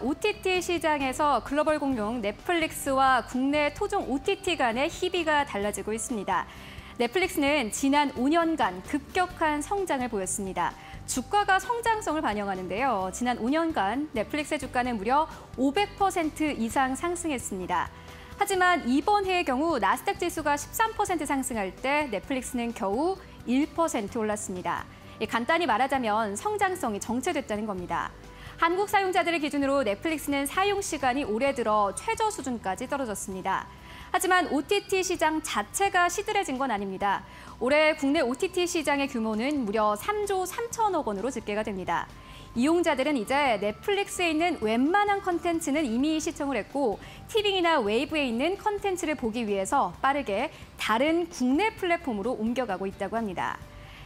OTT 시장에서 글로벌 공룡 넷플릭스와 국내 토종 OTT 간의 희비가 달라지고 있습니다. 넷플릭스는 지난 5년간 급격한 성장을 보였습니다. 주가가 성장성을 반영하는데요. 지난 5년간 넷플릭스의 주가는 무려 500% 이상 상승했습니다. 하지만 이번 해의 경우 나스닥 지수가 13% 상승할 때 넷플릭스는 겨우 1% 올랐습니다. 간단히 말하자면 성장성이 정체됐다는 겁니다. 한국 사용자들을 기준으로 넷플릭스는 사용 시간이 올해 들어 최저 수준까지 떨어졌습니다. 하지만 OTT 시장 자체가 시들해진 건 아닙니다. 올해 국내 OTT 시장의 규모는 무려 3조 3천억 원으로 집계가 됩니다. 이용자들은 이제 넷플릭스에 있는 웬만한 컨텐츠는 이미 시청을 했고 티빙이나 웨이브에 있는 컨텐츠를 보기 위해서 빠르게 다른 국내 플랫폼으로 옮겨가고 있다고 합니다.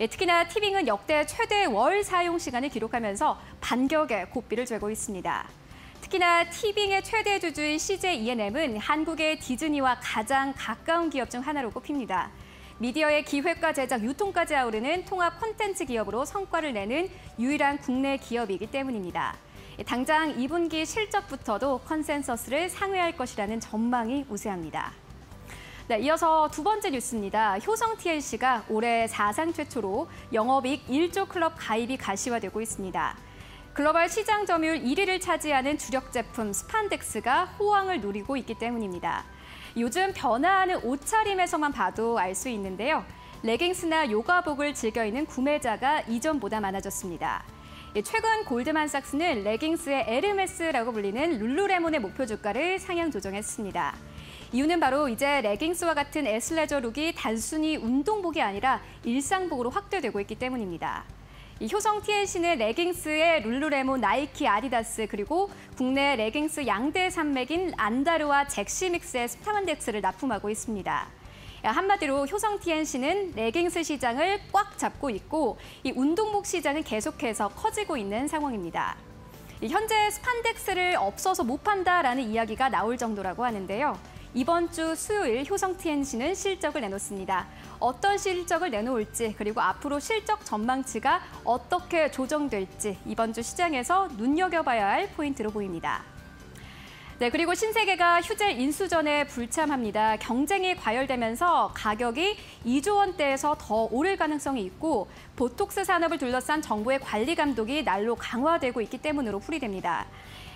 예, 특히나 티빙은 역대 최대 월 사용 시간을 기록하면서 반격에 고삐를 죄고 있습니다. 특히나 티빙의 최대 주주인 CJ ENM은 한국의 디즈니와 가장 가까운 기업 중 하나로 꼽힙니다. 미디어의 기획과 제작, 유통까지 아우르는 통합 콘텐츠 기업으로 성과를 내는 유일한 국내 기업이기 때문입니다. 예, 당장 2분기 실적부터도 컨센서스를 상회할 것이라는 전망이 우세합니다. 네, 이어서 두 번째 뉴스입니다. 효성 TLC가 올해 사상 최초로 영업이익 1조 클럽 가입이 가시화되고 있습니다. 글로벌 시장 점유율 1위를 차지하는 주력 제품 스판덱스가 호황을 누리고 있기 때문입니다. 요즘 변화하는 옷차림에서만 봐도 알 수 있는데요. 레깅스나 요가복을 즐겨 입는 구매자가 이전보다 많아졌습니다. 예, 최근 골드만삭스는 레깅스의 에르메스라고 불리는 룰루레몬의 목표 주가를 상향 조정했습니다. 이유는 바로 이제 레깅스와 같은 athleisure look이 단순히 운동복이 아니라 일상복으로 확대되고 있기 때문입니다. 이 효성 TNC는 레깅스의 룰루레몬, 나이키, 아디다스 그리고 국내 레깅스 양대 산맥인 안다르와 젝시믹스에 스판덱스를 납품하고 있습니다. 한마디로 효성 TNC는 레깅스 시장을 꽉 잡고 있고 이 운동복 시장은 계속해서 커지고 있는 상황입니다. 현재 스판덱스를 없어서 못 판다라는 이야기가 나올 정도라고 하는데요. 이번 주 수요일 효성 TNC는 실적을 내놓습니다. 어떤 실적을 내놓을지 그리고 앞으로 실적 전망치가 어떻게 조정될지 이번 주 시장에서 눈여겨봐야 할 포인트로 보입니다. 네, 그리고 신세계가 휴젤 인수전에 불참합니다. 경쟁이 과열되면서 가격이 2조 원대에서 더 오를 가능성이 있고 보톡스 산업을 둘러싼 정부의 관리 감독이 날로 강화되고 있기 때문으로 풀이됩니다.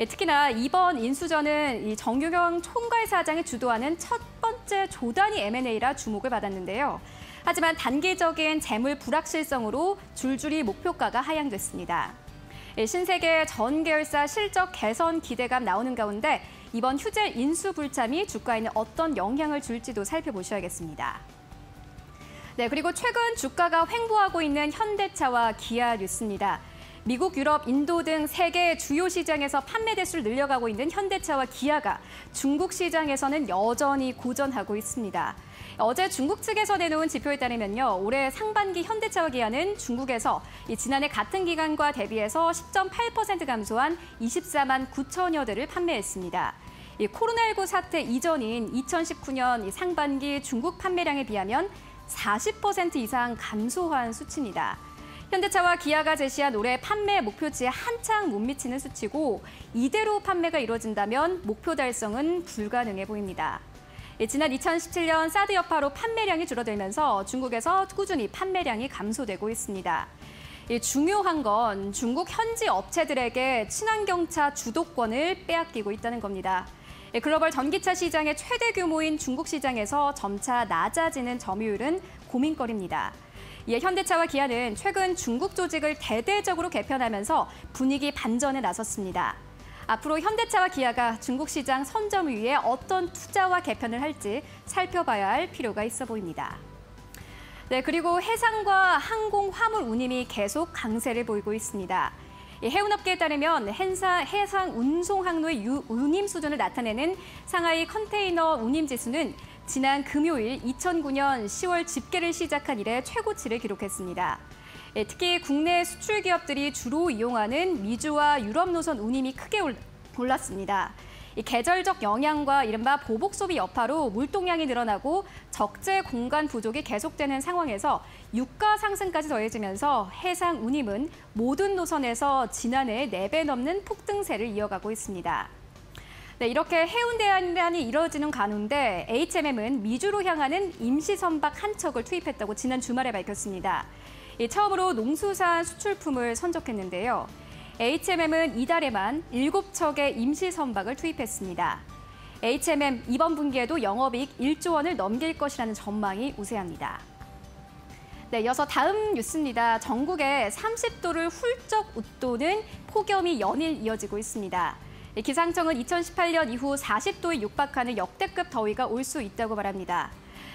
예, 특히나 이번 인수전은 이 정유경 총괄 사장이 주도하는 첫 번째 조단위 M&A라 주목을 받았는데요. 하지만 단기적인 재물 불확실성으로 줄줄이 목표가가 하향됐습니다. 예, 신세계 전 계열사 실적 개선 기대감 나오는 가운데 이번 휴젤 인수 불참이 주가에는 어떤 영향을 줄지도 살펴보셔야겠습니다. 네, 그리고 최근 주가가 횡보하고 있는 현대차와 기아 뉴스입니다. 미국, 유럽, 인도 등 세계 주요 시장에서 판매 대수를 늘려가고 있는 현대차와 기아가 중국 시장에서는 여전히 고전하고 있습니다. 어제 중국 측에서 내놓은 지표에 따르면요. 올해 상반기 현대차와 기아는 중국에서 지난해 같은 기간과 대비해서 10.8% 감소한 24만 9천여 대를 판매했습니다. 코로나19 사태 이전인 2019년 상반기 중국 판매량에 비하면 40% 이상 감소한 수치입니다. 현대차와 기아가 제시한 올해 판매 목표치에 한창 못 미치는 수치고 이대로 판매가 이루어진다면 목표 달성은 불가능해 보입니다. 예, 지난 2017년 사드 여파로 판매량이 줄어들면서 중국에서 꾸준히 판매량이 감소되고 있습니다. 예, 중요한 건 중국 현지 업체들에게 친환경차 주도권을 빼앗기고 있다는 겁니다. 예, 글로벌 전기차 시장의 최대 규모인 중국 시장에서 점차 낮아지는 점유율은 고민거리입니다. 이에 현대차와 기아는 최근 중국 조직을 대대적으로 개편하면서 분위기 반전에 나섰습니다. 앞으로 현대차와 기아가 중국 시장 선점 위에 어떤 투자와 개편을 할지 살펴봐야 할 필요가 있어 보입니다. 네, 그리고 해상과 항공 화물 운임이 계속 강세를 보이고 있습니다. 해운업계에 따르면 해상 운송 항로의 운임 수준을 나타내는 상하이 컨테이너 운임 지수는 지난 금요일 2009년 10월 집계를 시작한 이래 최고치를 기록했습니다. 예, 특히 국내 수출 기업들이 주로 이용하는 미주와 유럽 노선 운임이 크게 올랐습니다. 이 계절적 영향과 이른바 보복 소비 여파로 물동량이 늘어나고 적재 공간 부족이 계속되는 상황에서 유가 상승까지 더해지면서 해상 운임은 모든 노선에서 지난해 4배 넘는 폭등세를 이어가고 있습니다. 네, 이렇게 해운대 한란이 이뤄지는 가운데 HMM은 미주로 향하는 임시 선박 한 척을 투입했다고 지난 주말에 밝혔습니다. 처음으로 농수산 수출품을 선적했는데요. HMM은 이달에만 7척의 임시 선박을 투입했습니다. HMM 이번 분기에도 영업이익 1조 원을 넘길 것이라는 전망이 우세합니다. 네, 이어서 다음 뉴스입니다. 전국에 30도를 훌쩍 웃도는 폭염이 연일 이어지고 있습니다. 기상청은 2018년 이후 40도에 육박하는 역대급 더위가 올 수 있다고 말합니다.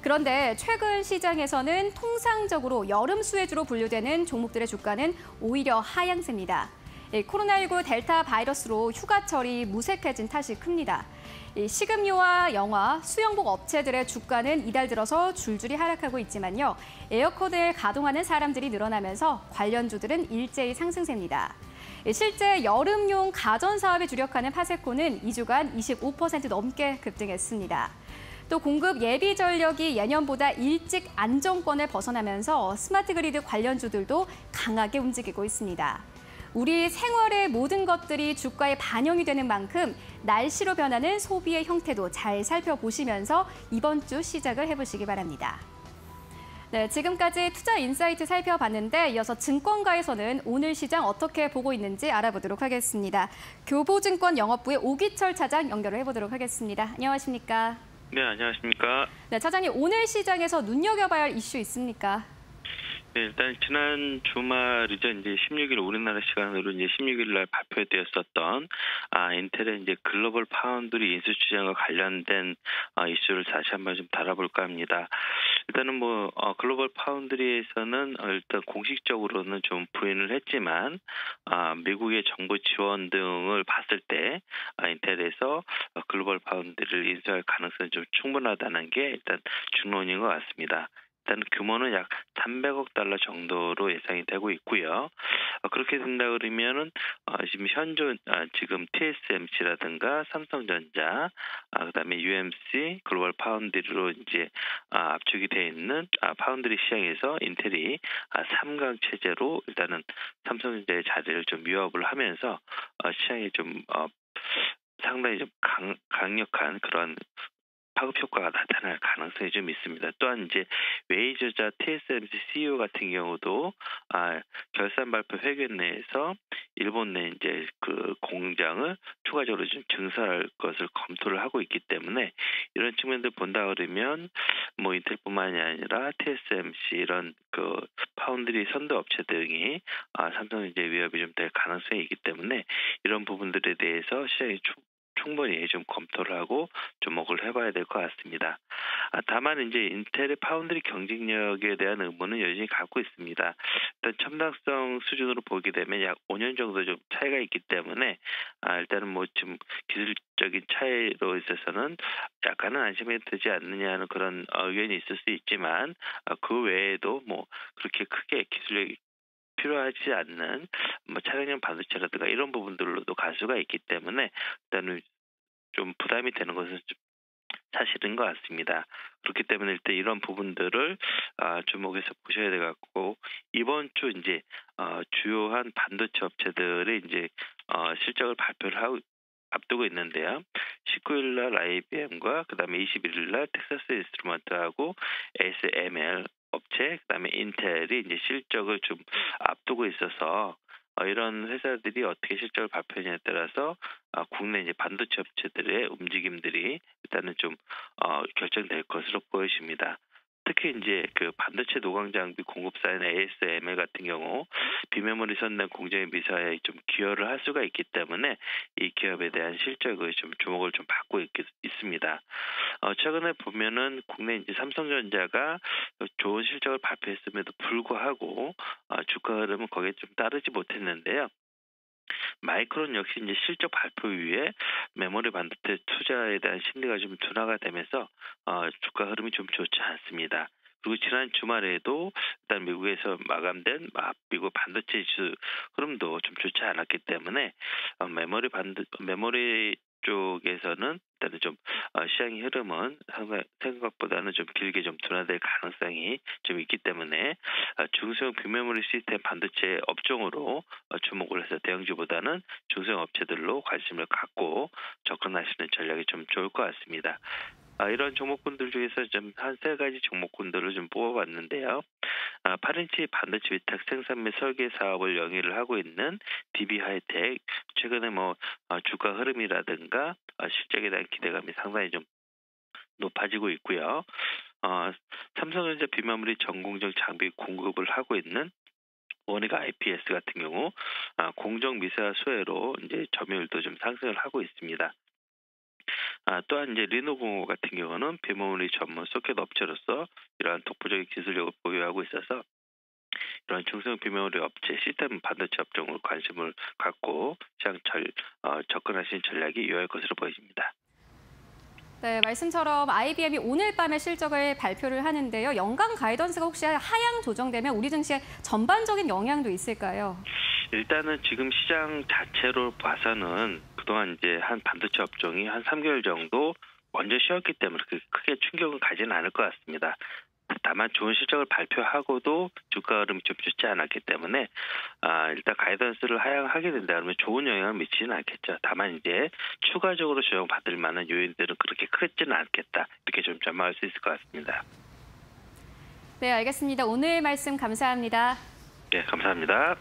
그런데 최근 시장에서는 통상적으로 여름 수혜주로 분류되는 종목들의 주가는 오히려 하향세입니다. 코로나19 델타 바이러스로 휴가철이 무색해진 탓이 큽니다. 식음료와 영화, 수영복 업체들의 주가는 이달 들어서 줄줄이 하락하고 있지만요. 에어컨을 가동하는 사람들이 늘어나면서 관련주들은 일제히 상승세입니다. 실제 여름용 가전 사업에 주력하는 파세코는 2주간 25% 넘게 급등했습니다. 또 공급 예비 전력이 예년보다 일찍 안정권을 벗어나면서 스마트 그리드 관련주들도 강하게 움직이고 있습니다. 우리 생활의 모든 것들이 주가에 반영이 되는 만큼 날씨로 변하는 소비의 형태도 잘 살펴보시면서 이번 주 시작을 해보시기 바랍니다. 네, 지금까지 투자 인사이트 살펴봤는데 이어서 증권가에서는 오늘 시장 어떻게 보고 있는지 알아보도록 하겠습니다. 교보증권 영업부의 오기철 차장 연결을 해보도록 하겠습니다. 안녕하십니까? 네, 안녕하십니까? 네, 차장님 오늘 시장에서 눈여겨봐야 할 이슈 있습니까? 네, 일단 지난 주말이죠. 이제 16일 우리나라 시간으로 이제 16일 날 발표되었었던 아 인텔의 이제 글로벌 파운드리 인수 추진과 관련된 아, 이슈를 다시 한번 좀 다뤄볼까 합니다. 일단은 뭐 어, 글로벌 파운드리에서는 일단 공식적으로는 좀 부인을 했지만 아, 미국의 정부 지원 등을 봤을 때 아, 인텔에서 글로벌 파운드리를 인수할 가능성이 좀 충분하다는 게 일단 중론인 것 같습니다. 일단 규모는 약 300억 달러 정도로 예상이 되고 있고요. 어, 그렇게 된다 그러면은 어, 지금 현존 아, 지금 TSMC라든가 삼성전자, 아, 그다음에 UMC, 글로벌 파운드리로 이제 아, 압축이 돼 있는 파운드리 시장에서 인텔이 3강 체제로 일단은 삼성전자의 자리를 좀 위협을 하면서 어, 시장에 좀 상당히 좀 강, 강력한 그런 파급 효과가 나타날 가능성이 좀 있습니다. 또한 이제 웨이저자 TSMC CEO 같은 경우도 아, 결산 발표 회견 내에서 일본 내 이제 그 공장을 추가적으로 좀 증설할 것을 검토를 하고 있기 때문에 이런 측면들 본다 그러면 뭐 인텔뿐만이 아니라 TSMC 이런 그 파운드리 선도 업체 등이 아, 삼성전자 위협이 좀 될 가능성이 있기 때문에 이런 부분들에 대해서 시장이 충분히 좀 검토를 하고 주목을 해봐야 될 것 같습니다. 아, 다만 이제 인텔의 파운드리 경쟁력에 대한 의문은 여전히 갖고 있습니다. 일단 첨단성 수준으로 보게 되면 약 5년 정도 좀 차이가 있기 때문에 아, 일단은 뭐 지금 기술적인 차이로 있어서는 약간은 안심이 되지 않느냐는 그런 의견이 있을 수 있지만 아, 그 외에도 뭐 그렇게 크게 기술력이 필요하지 않는 뭐 차량용 반도체라든가 이런 부분들로도 갈 수가 있기 때문에 일단은 좀 부담이 되는 것은 좀 사실인 것 같습니다. 그렇기 때문에 일단 이런 부분들을 아, 주목해서 보셔야 될 것 같고 이번 주 이제 어, 주요한 반도체 업체들이 이제 어, 실적을 발표를 하고 앞두고 있는데요. 19일 날 IBM과 그다음에 21일 날 텍사스 인스트루먼트하고 ASML 업체, 그다음에 인텔이 이제 실적을 좀 앞두고 있어서 어, 이런 회사들이 어떻게 실적을 발표하냐에 따라서 어, 국내 이제 반도체 업체들의 움직임들이 일단은 좀 어, 결정될 것으로 보여집니다. 특히 이제 그 반도체 노광 장비 공급사인 ASML 같은 경우 비메모리 선단 공정의 미사에 좀 기여를 할 수가 있기 때문에 이 기업에 대한 실적을 좀 주목을 좀 받고 있, 있습니다. 어, 최근에 보면은 국내 이제 삼성전자가 좋은 실적을 발표했음에도 불구하고 어, 주가 흐름은 거기에 좀 따르지 못했는데요. 마이크론 역시 이제 실적 발표 이후에 메모리 반도체 투자에 대한 심리가 좀 둔화가 되면서 어, 주가 흐름이 좀 좋지 않습니다. 그리고 지난 주말에도 일단 미국에서 마감된 미국 반도체 지수 흐름도 좀 좋지 않았기 때문에 어, 메모리 반도 메모리 쪽에서는 일단은 좀 어, 시장의 흐름은 생각보다는 좀 길게 좀 둔화될 가능성이 좀 있기 때문에 어, 중소형 비메모리 시스템 반도체 업종으로 어, 주목을 해서 대형주보다는 중소형 업체들로 관심을 갖고 접근하시는 전략이 좀 좋을 것 같습니다. 아, 이런 종목군들 중에서 좀 한 세 가지 종목군들을 좀 뽑아봤는데요. 아, 8인치 반도체 위탁 생산 및 설계 사업을 영위를 하고 있는 DB 하이텍 최근에 뭐 어, 주가 흐름이라든가 어, 실적에 대한 기대감이 상당히 좀 높아지고 있고요. 어, 삼성전자 비메모리 전공정 장비 공급을 하고 있는 원익 IPS 같은 경우 아, 공정 미세화 수혜로 이제 점유율도 좀 상승을 하고 있습니다. 아, 또한 이제 리노공 같은 경우는 비메모리 전문 소켓 업체로서 이러한 독보적인 기술력을 보유하고 있어서 이런 중소형 비메모리 업체 시스템 반도체 업종으로 관심을 갖고 시장 절, 어, 접근하시는 전략이 유효할 것으로 보입니다. 네, 말씀처럼 IBM이 오늘 밤에 실적을 발표를 하는데요. 연간 가이던스가 혹시 하향 조정되면 우리 증시에 전반적인 영향도 있을까요? 일단은 지금 시장 자체로 봐서는 그동안 이제 한 반도체 업종이 한 3개월 정도 먼저 쉬었기 때문에 크게 충격은 가지는 않을 것 같습니다. 다만 좋은 실적을 발표하고도 주가 흐름이 좀 좋지 않았기 때문에 아, 일단 가이던스를 하향하게 된다면 좋은 영향을 미치지는 않겠죠. 다만 이제 추가적으로 조정받을 만한 요인들은 그렇게 크지는 않겠다. 이렇게 좀 전망할 수 있을 것 같습니다. 네, 알겠습니다. 오늘 말씀 감사합니다. 네, 감사합니다.